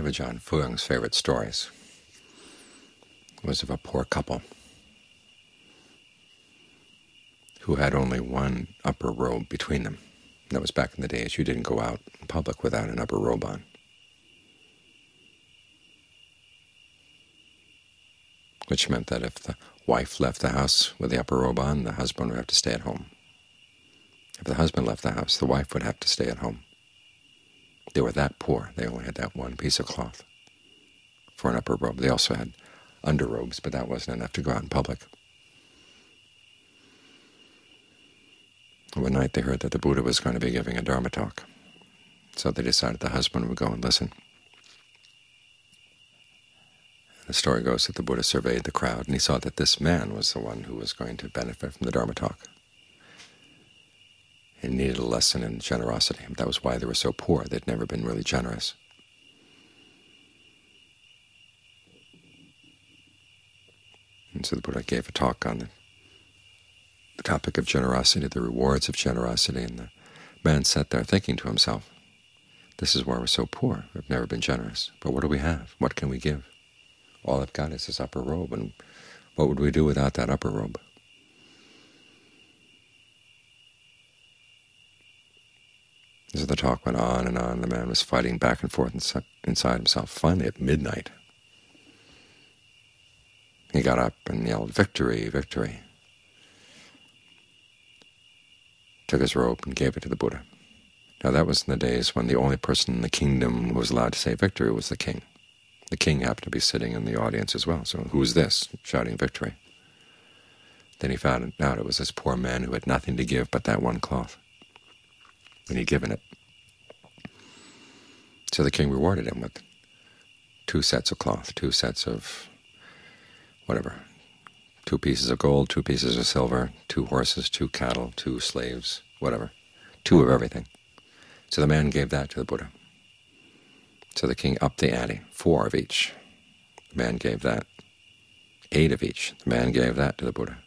One of Ajaan Fuang's favorite stories was of a poor couple who had only one upper robe between them. That was back in the days you didn't go out in public without an upper robe on. Which meant that if the wife left the house with the upper robe on, the husband would have to stay at home. If the husband left the house, the wife would have to stay at home. They were that poor. They only had that one piece of cloth for an upper robe. They also had underrobes, but that wasn't enough to go out in public. One night they heard that the Buddha was going to be giving a Dharma talk, so they decided the husband would go and listen. And the story goes that the Buddha surveyed the crowd, and he saw that this man was the one who was going to benefit from the Dharma talk. He needed a lesson in generosity. That was why they were so poor. They'd never been really generous. And so the Buddha gave a talk on the, the topic of generosity, the rewards of generosity, and the man sat there thinking to himself, this is why we're so poor. We've never been generous. But what do we have? What can we give? All I've got is this upper robe, and what would we do without that upper robe? As the talk went on and on, the man was fighting back and forth inside himself. Finally, at midnight, he got up and yelled, victory, victory. Took his robe and gave it to the Buddha. Now that was in the days when the only person in the kingdom who was allowed to say victory was the king. The king happened to be sitting in the audience as well, so who's this shouting victory? Then he found out it was this poor man who had nothing to give but that one cloth, and he'd given it. So the king rewarded him with two sets of cloth, two sets of whatever, two pieces of gold, two pieces of silver, two horses, two cattle, two slaves, whatever, two of everything. So the man gave that to the Buddha. So the king upped the ante, four of each. The man gave that. Eight of each. The man gave that to the Buddha.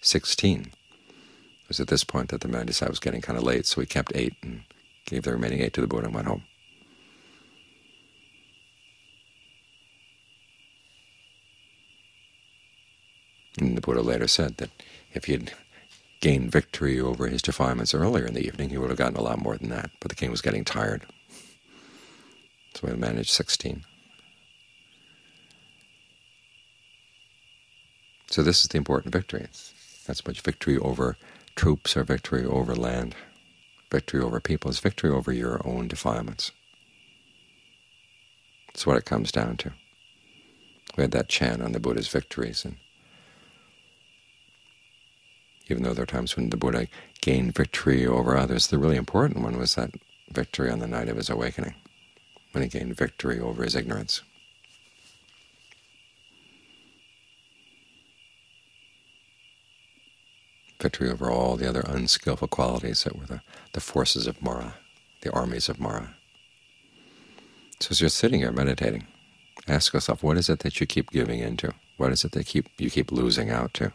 Sixteen. Was at this point that the man decided was getting kind of late, so he kept eight and gave the remaining eight to the Buddha and went home. And the Buddha later said that if he had gained victory over his defilements earlier in the evening, he would have gotten a lot more than that. But the king was getting tired, so he managed 16. So this is the important victory. So much victory over troops or victory over land. Victory over people is victory over your own defilements. That's what it comes down to. We had that chant on the Buddha's victories, and even though there are times when the Buddha gained victory over others, the really important one was that victory on the night of his awakening, when he gained victory over his ignorance. Victory over all the other unskillful qualities that were the, the forces of Mara, the armies of Mara. So as you're sitting here meditating, ask yourself, what is it that you keep giving into? What is it that keep you keep losing out to?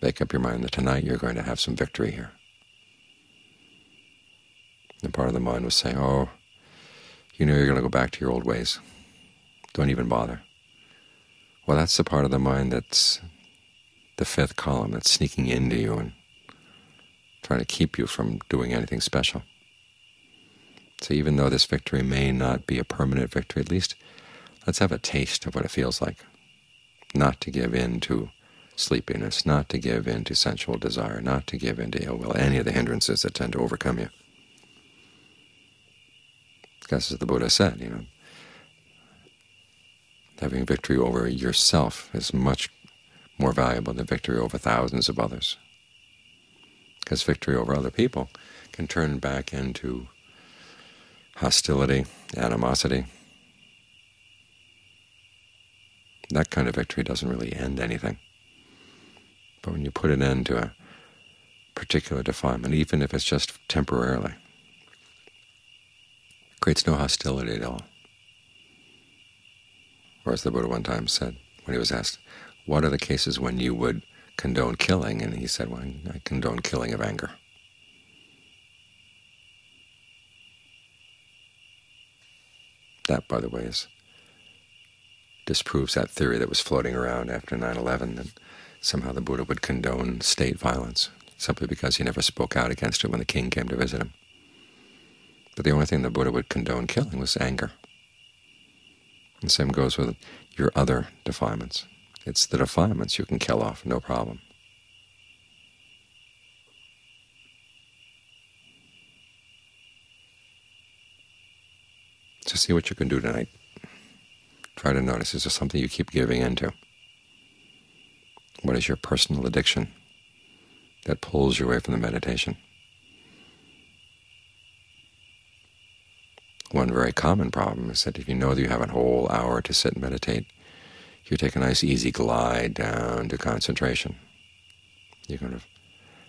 Make up your mind that tonight you're going to have some victory here. And part of the mind was saying, oh, you know you're going to go back to your old ways. Don't even bother. Well, that's the part of the mind that's the fifth column that's sneaking into you and trying to keep you from doing anything special. So even though this victory may not be a permanent victory, at least let's have a taste of what it feels like, not to give in to sleepiness, not to give in to sensual desire, not to give in to ill will, any of the hindrances that tend to overcome you. Because as the Buddha said, you know, having victory over yourself is much more valuable than victory over thousands of others. Because victory over other people can turn back into hostility, animosity. That kind of victory doesn't really end anything. But when you put an end to a particular defilement, even if it's just temporarily, it creates no hostility at all. Or as the Buddha one time said when he was asked, what are the cases when you would condone killing? And he said, well, I condone killing of anger. That, by the way, is disproves that theory that was floating around after 9-11 that somehow the Buddha would condone state violence simply because he never spoke out against it when the king came to visit him. But the only thing the Buddha would condone killing was anger. And the same goes with your other defilements. It's the defilements you can kill off, no problem. So see what you can do tonight. Try to notice, is there something you keep giving into? What is your personal addiction that pulls you away from the meditation? One very common problem is that if you know that you have a whole hour to sit and meditate, you take a nice easy glide down to concentration. You kind of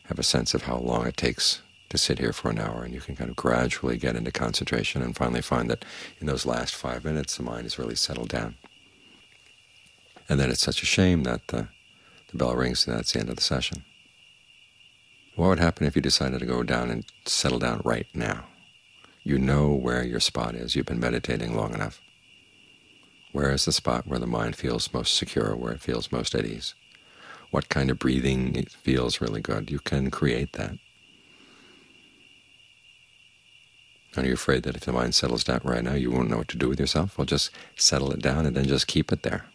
have a sense of how long it takes to sit here for an hour, and you can kind of gradually get into concentration and finally find that in those last five minutes the mind is really settled down. And then it's such a shame that the, the bell rings and that's the end of the session. What would happen if you decided to go down and settle down right now? You know where your spot is. You've been meditating long enough. Where is the spot where the mind feels most secure, where it feels most at ease? What kind of breathing feels really good? You can create that. Are you afraid that if the mind settles down right now, you won't know what to do with yourself? Well, just settle it down and then just keep it there.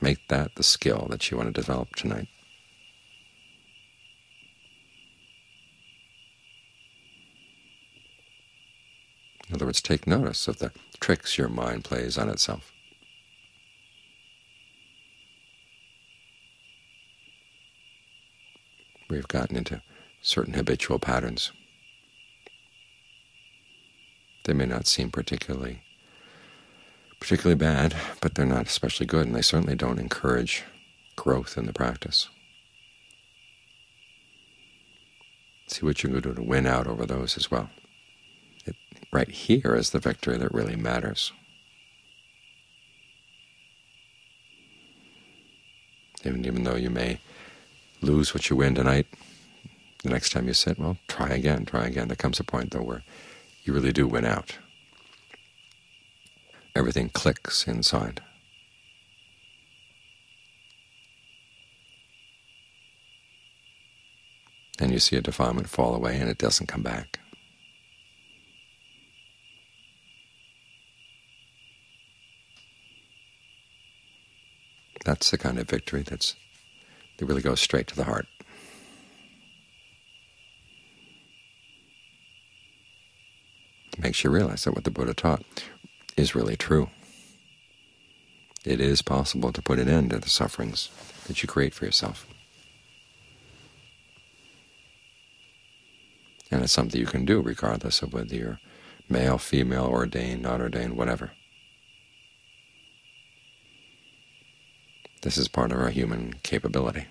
Make that the skill that you want to develop tonight. In other words, take notice of the tricks your mind plays on itself. We've gotten into certain habitual patterns. They may not seem particularly particularly bad, but they're not especially good, and they certainly don't encourage growth in the practice. See what you can do to win out over those as well right here is the victory that really matters. Even, even though you may lose what you win tonight, the next time you sit, well, try again, try again. There comes a point, though, where you really do win out. Everything clicks inside. And you see a defilement fall away, and it doesn't come back. That's the kind of victory that's that really goes straight to the heart. It makes you realize that what the Buddha taught is really true. It is possible to put an end to the sufferings that you create for yourself. And it's something you can do regardless of whether you're male, female, ordained, not ordained, whatever. This is part of our human capability.